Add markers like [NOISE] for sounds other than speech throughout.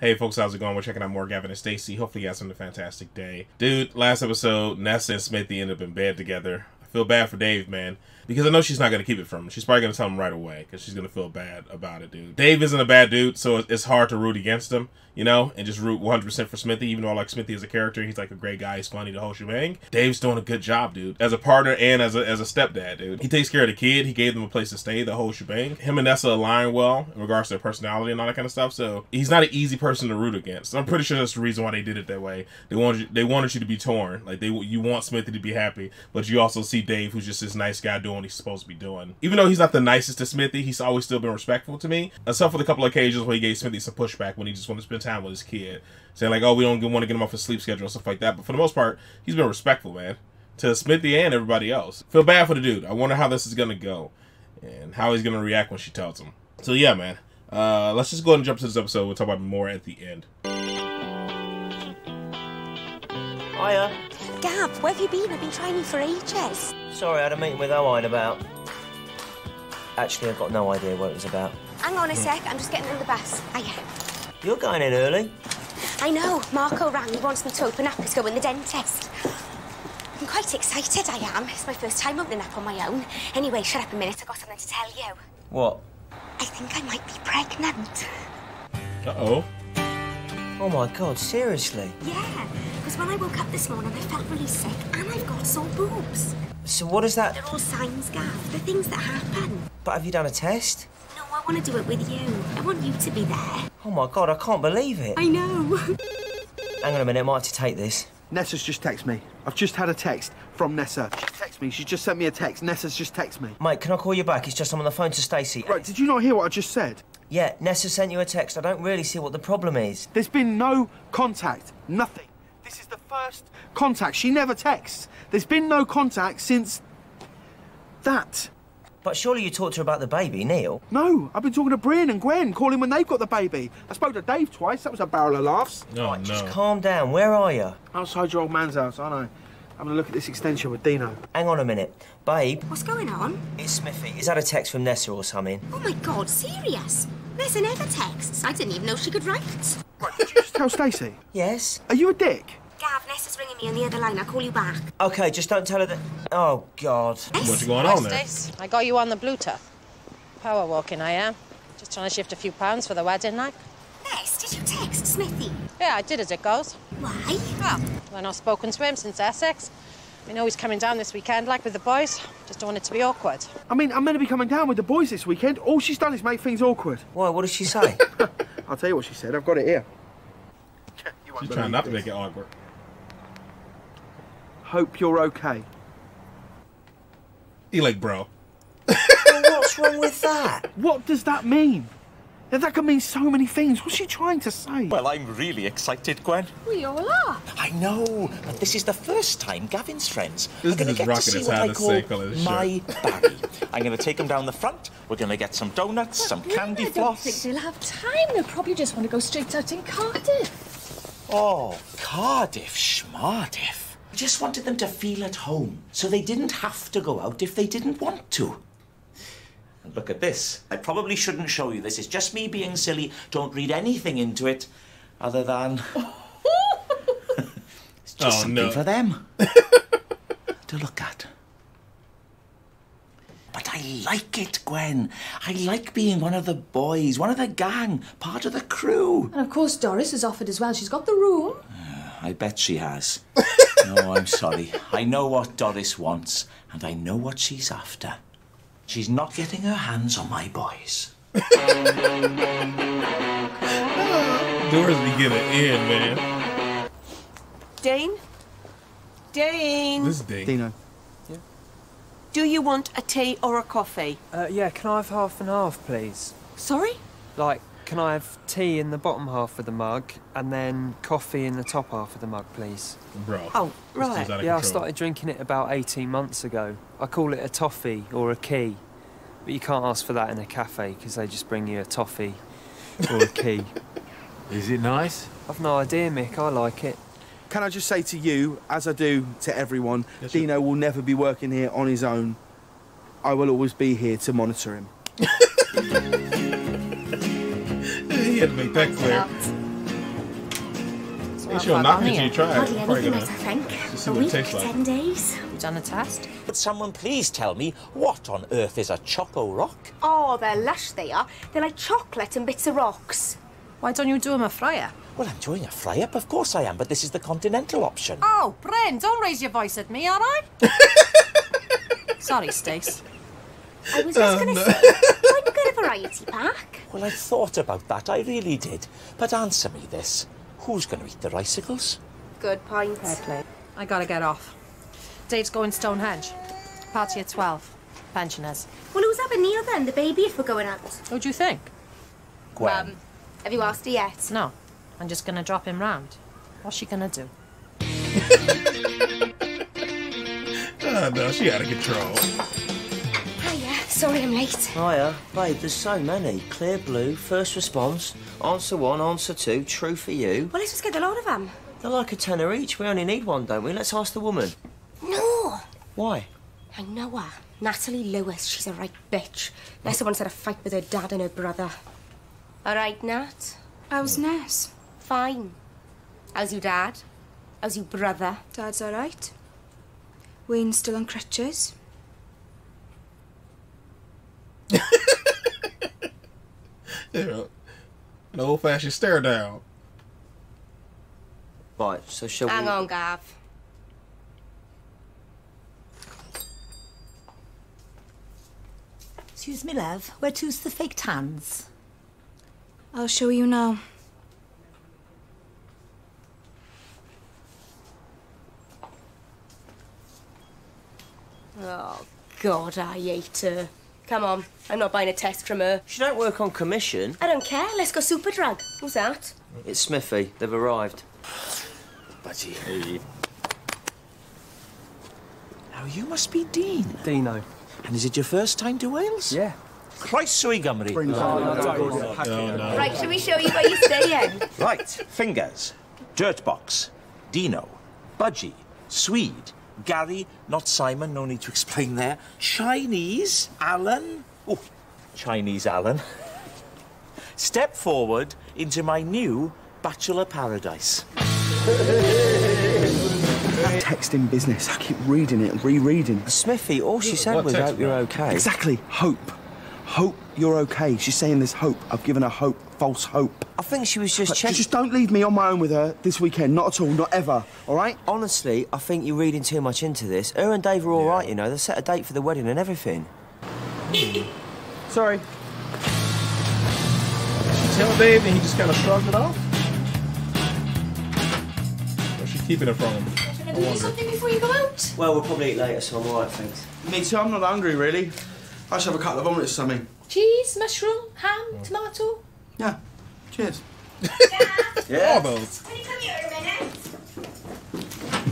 Hey folks, how's it going? We're checking out more Gavin and Stacey. Hopefully you guys having a fantastic day. Dude, last episode, Nessa and Smithy end up in bed together. Feel bad for Dave, man. Because I know she's not going to keep it from him. She's probably going to tell him right away because she's going to feel bad about it, dude. Dave isn't a bad dude, so it's hard to root against him, you know, and just root 100% for Smithy, even though I like Smithy as a character. He's like a great guy. He's funny, the whole shebang. Dave's doing a good job, dude. As a partner and as a, as a stepdad, dude. He takes care of the kid. He gave them a place to stay, the whole shebang. Him and Nessa align well in regards to their personality and all that kind of stuff. So he's not an easy person to root against. I'm pretty sure that's the reason why they did it that way. They wanted you, they wanted you to be torn. Like they you want Smithy to be happy, but you also see Dave, who's just this nice guy doing what he's supposed to be doing. Even though he's not the nicest to Smithy, he's always still been respectful to me. Except for the couple of occasions where he gave Smithy some pushback when he just wanted to spend time with his kid. Saying like, oh, we don't want to get him off his sleep schedule and stuff like that. But for the most part, he's been respectful, man. To Smithy and everybody else. Feel bad for the dude. I wonder how this is going to go. And how he's going to react when she tells him. So yeah, man. Uh, let's just go ahead and jump to this episode. We'll talk about more at the end. Hiya. Gav, where have you been? I've been trying you for ages. Sorry, I had a meeting with Owen about. Actually, I've got no idea what it was about. Hang on a sec, I'm just getting on the bus. Hiya. You're going in early. I know, Marco rang. He wants me to open up. He's going the dentist. I'm quite excited, I am. It's my first time opening up on my own. Anyway, shut up a minute. I've got something to tell you. What? I think I might be pregnant. Uh-oh. Oh my god, seriously? Yeah, because when I woke up this morning, I felt really sick and I've got sore boobs. So what is that? They're all signs, Gav. They're things that happen. But have you done a test? No, I want to do it with you. I want you to be there. Oh my god, I can't believe it. I know. Hang on a minute, I might have to take this. Nessa's just texted me. I've just had a text from Nessa. She texted me. She just sent me a text. Nessa's just texted me. Mate, can I call you back? It's just I'm on the phone to Stacey. Right, did you not hear what I just said? Yeah, Nessa sent you a text. I don't really see what the problem is. There's been no contact. Nothing. This is the first contact. She never texts. There's been no contact since that. But surely you talked to her about the baby, Neil. No, I've been talking to Brian and Gwen, calling when they've got the baby. I spoke to Dave twice. That was a barrel of laughs. Oh, Right, Just calm down. Where are you? Outside your old man's house, aren't I? I'm gonna look at this extension with Dino. Hang on a minute. Babe, What's going on? it's Smithy. Is that a text from Nessa or something? Oh my god, serious? Nessa never texts. I didn't even know she could write. Right, did you just tell Stacey? Yes. Are you a dick? Gav, Nessa's ringing me on the other line. I'll call you back. Okay, just don't tell her that. Oh, God. What's going Hi, on there? Stace. I got you on the Bluetooth. Power walking, I am. Just trying to shift a few pounds for the wedding night. Ness, did you text Smithy? Yeah, I did as it goes. Why? Well, I've not spoken to him since Essex. I know he's coming down this weekend, like with the boys. Just don't want it to be awkward. I mean, I'm going to be coming down with the boys this weekend. All she's done is make things awkward. Why? What did she say? [LAUGHS] I'll tell you what she said. I've got it here. You won't She's trying not to make it awkward. Hope you're okay. He like, bro. well, what's wrong with that? What does that mean? Now, that could mean so many things. What's she trying to say? Well, I'm really excited, Gwen. We all are. I know, but this is the first time Gavin's friends This are going to get to see what I call say colour his my Barry. [LAUGHS] I'm going to take him down the front. We're going to get some donuts, some candy I don't think floss. they'll have time. They'll probably just want to go straight out in Cardiff. Oh, Cardiff, Schmardiff. I just wanted them to feel at home, so they didn't have to go out if they didn't want to. And look at this. I probably shouldn't show you this. It's just me being silly. Don't read anything into it, other than [LAUGHS] [LAUGHS] it's just Oh, something no. for them [LAUGHS] to look at. But I like it, Gwen. I like being one of the boys, one of the gang, part of the crew. And of course, Doris is offered as well. She's got the room. Uh, I bet she has. no, I'm sorry. I know what Doris wants, and I know what she's after. She's not getting her hands on my boys. Doors be getting in, man. Dane? Dane? This day. Dino. Yeah? Do you want a tea or a coffee? Uh, yeah, can I have half and half, please? Sorry? Like, can I have tea in the bottom half of the mug and then coffee in the top half of the mug, please? Bro. Oh, right. dude's out of Yeah, I started drinking it about 18 months ago. I call it a toffee or a key, but you can't ask for that in a cafe because they just bring you a toffee or a key. [LAUGHS] Is it nice? I've no idea, Mick. I like it. Can I just say to you, as I do to everyone, Yes, sir. Dino will never be working here on his own. I will always be here to monitor him. [LAUGHS] he had to make that clear. They should knock it till you try it. Hardly anything I think. a week, tastes like. ten days. You done a test? Would someone please tell me what on earth is a choco rock? Oh, they're lush, they are. They're like chocolate and bits of rocks. Why don't you do them a fryer? Well, I'm doing a fry up, of course I am, but this is the continental option. Oh, Bryn, don't raise your voice at me, all right? [LAUGHS] Sorry, Stace. I was just oh, going to say, why not get a variety pack? Well, I thought about that, I really did. But answer me this who's going to eat the icicles? Good point. I gotta get off. Dave's going Stonehenge. Party at 12. Pensioners. Well, who's having Neil then, the baby, if we're going out? What do you think? Gwen. Um, have you asked her yet? No. I'm just gonna drop him round. What's she gonna do? Oh, [LAUGHS] no, she out of control. Hiya, sorry I'm late. Hiya, babe, there's so many. Clear blue, first response, answer one, answer two, true for you. Well, let's just get a lot of them. They're like a tenner each. We only need one, don't we? Let's ask the woman. No! Why? I know her. Natalie Lewis, she's a right bitch. Nessa once had a fight with her dad and her brother. All right, Nat? How's Ness? Fine. How's your dad? How's your brother? Dad's all right. Wayne's still on crutches. [LAUGHS] Yeah. An old fashioned stare down. Right, so shall Hang we... on, Gav. Excuse me, love. Where to's the fake tans? I'll show you now. Oh, God, I hate her. Come on, I'm not buying a test from her. She don't work on commission. I don't care. Let's go Superdrug. Who's that? It's Smithy. They've arrived. Budgie. Now, you must be Dean. Dino. And is it your first time to Wales? Yeah. Croeso i Gymru. Oh, right, shall we show you where you're staying? Right, fingers. Dirtbox. Dino. Budgie. Swede. Gary, not Simon, no need to explain there. Chinese, Alan. Oh, Chinese Alan. [LAUGHS] Step forward into my new bachelor paradise. [LAUGHS] Texting business. I keep reading it and rereading. Smithy, all she said What was, hope you're okay. Exactly. Hope. Hope you're okay. She's saying there's hope. I've given her hope. False hope. I think she was just checking. Just don't leave me on my own with her this weekend. Not at all. Not ever. All right? Honestly, I think you're reading too much into this. Her and Dave are all right, you know. They set a date for the wedding and everything. Sorry. Tell Dave and he just kind of shrugged it off? Or she keeping it from him? I Do something before you go out. Well, we'll probably eat later, so I'm all right, thanks. Me too. I'm not hungry, really. I should have a couple of omelets or something. Cheese, mushroom, ham, tomato. Yeah. Cheers. Yeah. All those. Can you come here a minute?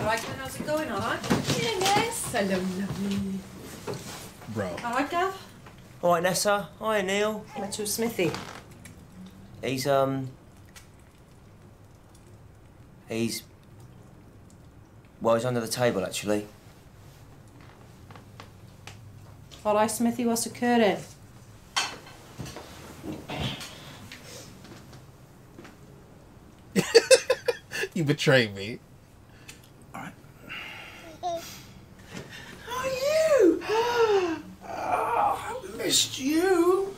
All right, Ken, how's it going, all right? Yes. Hello, lovely. Bro. All right, Gav? All right, Nessa. Hi, Neil. Met you, Smithy. He's, um... He's... Well, he's under the table, actually. All right, Smithy, what's occurring? You betrayed me. Are you? [GASPS] Oh, I missed you.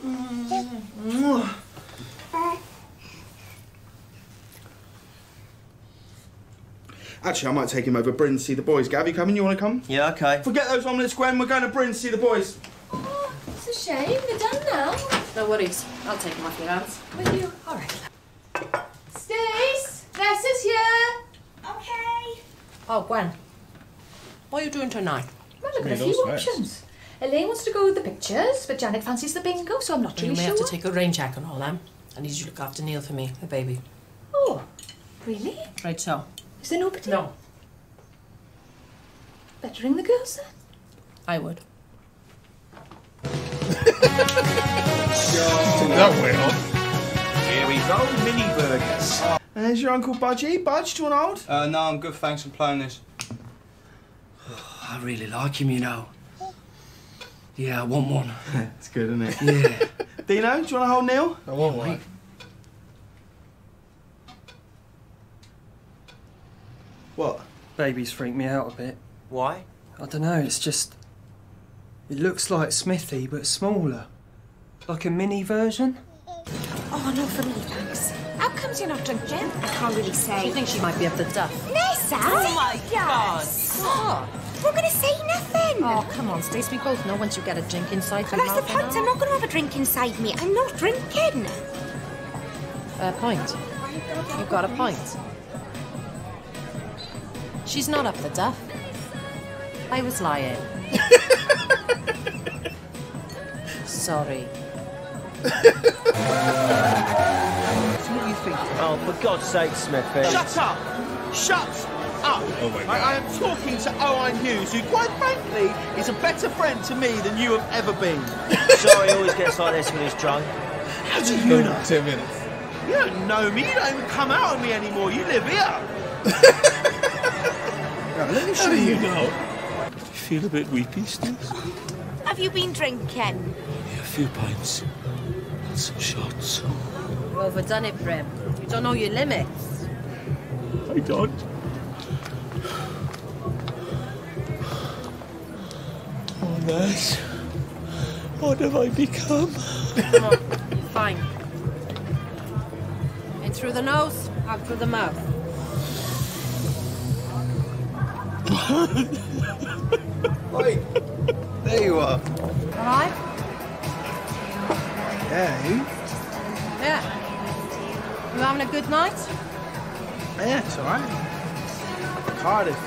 Mwah. Actually, I might take him over Bryn to see the boys. Gav, you coming? You want to come? Yeah, okay. Forget those omelets, Gwen. We're going to Bryn to see the boys. Oh, it's a shame. They're done now. No worries. I'll take them off your hands. Will you? All right. Stace, Nessa's here. Okay. Oh, Gwen. What are you doing tonight? Well, look at a few fast. options. Elaine wants to go with the pictures, but Janet fancies the bingo, so I'm not You really may sure. have to take a rain check on all them. I need you to look after Neil for me, the baby. Oh, really? Right, so. Is there nobody? No, Better ring the girls then. I would. That well. Here we go, mini burgers. And there's your Uncle Budgie. Budge, do you want to hold? Uh, no, I'm good, thanks. I'm playing this. [SIGHS] I really like him, you know. Yeah, I want one. [LAUGHS] it's good, isn't it? Yeah. [LAUGHS] Dino, do you want to hold Neil? I want one. lie. What? Babies freak me out a bit. Why? I don't know, it's just. It looks like Smithy, but smaller. Like a mini version. Oh, no, for me, thanks. How comes you're not drunk, Jim? I can't really say. Do you think she might be up the duff? Nessa! Oh my yes. God. We're going to say nothing. Oh, come on, Stace. We both know once you get a drink inside Well, that's the point. I'm not going to have a drink inside me. I'm not drinking. A point. You've got a point. She's not up the duff. I was lying. [LAUGHS] Sorry. what you think? Oh, for God's sake, Smithy. Shut up! Shut up! Oh my God. I, I am talking to Owen Hughes, who, quite frankly, is a better friend to me than you have ever been. [LAUGHS] Sorry, he always gets like this when he's drunk. How do you know? Ten minutes. You don't know me. You don't even come out on me anymore. You live here. [LAUGHS] How do you you. know? You feel a bit weepy, Steve? Have you been drinking? A few pints and some shots. You overdone it, Brim. You don't know your limits. I don't. Oh, nurse. What have I become? Come on, you're fine. In through the nose, out through the mouth. Wait. There you are. All right? Yeah, you? Yeah. You having a good night? Yeah, it's all right. Cardiff.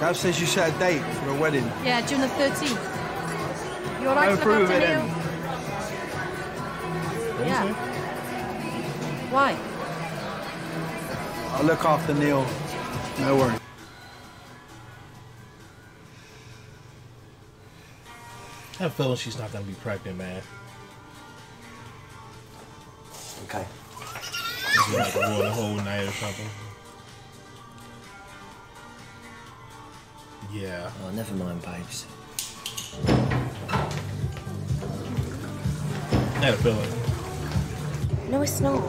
Gav says you set a date for a wedding. Yeah, June the 13th. You all right No to look proof after it Neil? Yeah. Why? I'll look after Neil. No worries. I have a feeling she's not gonna be pregnant, man. Okay. Maybe like ruin the whole night or something. Yeah. Oh, never mind, babes. I had a feeling. No, it's not.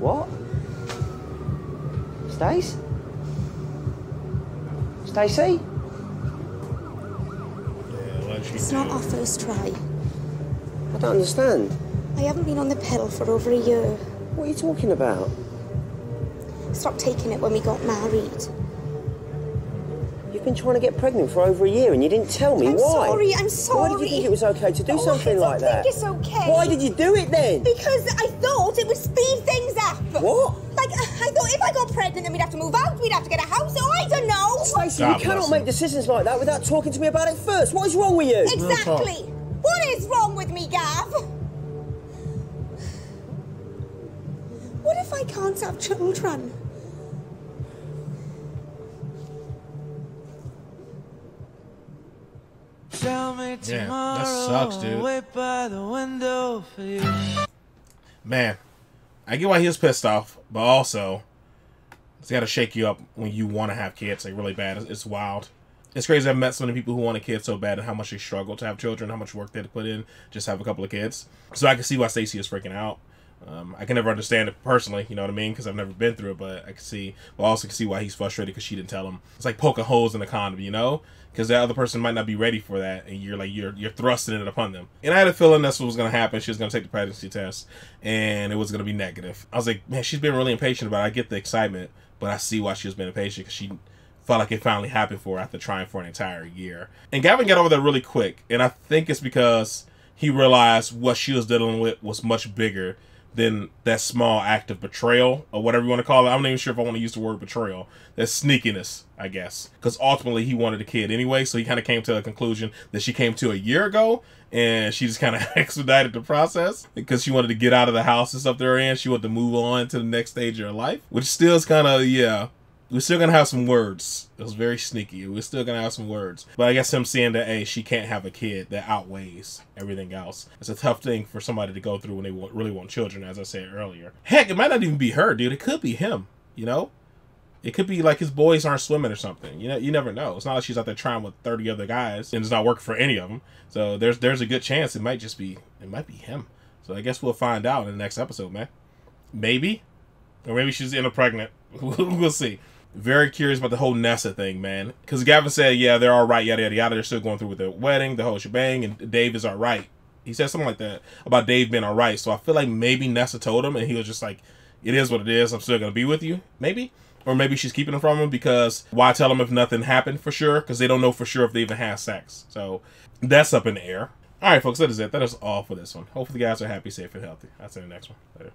What? Stace? Stacey? Yeah, what did she It's not our first try. I don't understand. I haven't been on the pill for over a year. What are you talking about? Stopped taking it when we got married. You've been trying to get pregnant for over a year and you didn't tell me why. I'm sorry, I'm sorry. Why did you think it was okay to do Oh, something I like don't that? think it's okay. Why did you do it then? Because I thought it would speed things up. What? Like, I thought if I got pregnant, then we'd have to move out, we'd have to get a house, or I don't know. Stacey, God you cannot bless make decisions like that without talking to me about it first. What is wrong with you? Exactly. What is wrong with me, Gav? What if I can't have children? Tell me Yeah, that sucks, dude. Wait by the window for you. Man, I get why he was pissed off, but also it's got to shake you up when you want to have kids like really bad. It's, it's wild. It's crazy. I've met so many people who want a kid so bad and how much they struggle to have children, how much work they had to put in just have a couple of kids. So I can see why Stacey is freaking out. Um, I can never understand it personally, you know what I mean? Because I've never been through it, but I can see. But I also can see why he's frustrated because she didn't tell him. It's like poking holes in a condom, you know? Because the other person might not be ready for that, and you're like you're you're thrusting it upon them. And I had a feeling that's what was going to happen. She was going to take the pregnancy test, and it was going to be negative. I was like, man, she's been really impatient about. it. I get the excitement, but I see why she was being impatient because she felt like it finally happened for her after trying for an entire year. And Gavin got over that really quick, and I think it's because he realized what she was dealing with was much bigger than that small act of betrayal or whatever you want to call it. I'm not even sure if I want to use the word betrayal. That's sneakiness, I guess. Because ultimately he wanted a kid anyway, so he kind of came to a conclusion that she came to a year ago, and she just kind of [LAUGHS] expedited the process because she wanted to get out of the house and stuff they're in. She wanted to move on to the next stage of her life, which still is kind of yeah. We're still gonna have some words. It was very sneaky. We're still gonna have some words. But I guess him seeing that, hey, she can't have a kid that outweighs everything else. It's a tough thing for somebody to go through when they want, really want children, as I said earlier. Heck, it might not even be her, dude. It could be him. You know, it could be like his boys aren't swimming or something. You know, you never know. It's not like she's out there trying with thirty other guys and it's not working for any of them. So there's there's a good chance it might just be it might be him. So I guess we'll find out in the next episode, man. Maybe. Or maybe she's in a pregnant. [LAUGHS] we'll see. Very curious about the whole Nessa thing, man. Because Gavin said, yeah, they're all right, yada, yada, yada. They're still going through with the wedding, the whole shebang, and Dave is all right. He said something like that about Dave being all right. So I feel like maybe Nessa told him, and he was just like, it is what it is. I'm still going to be with you. Maybe. Or maybe she's keeping it from him because why tell him if nothing happened for sure? Because they don't know for sure if they even had sex. So that's up in the air. All right, folks, that is it. That is all for this one. Hopefully, you guys are happy, safe, and healthy. I'll see you next one. Later.